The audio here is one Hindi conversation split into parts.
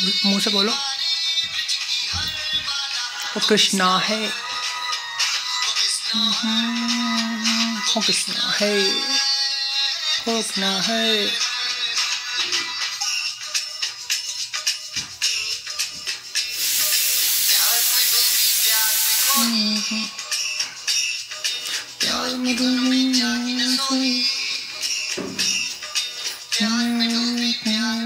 मुँह से बोलो। वो कृष्णा है। वो कृष्णा है। वो कृष्णा है। प्यार में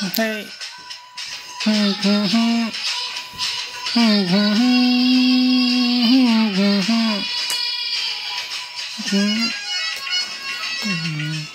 Hey. Mm-hmm.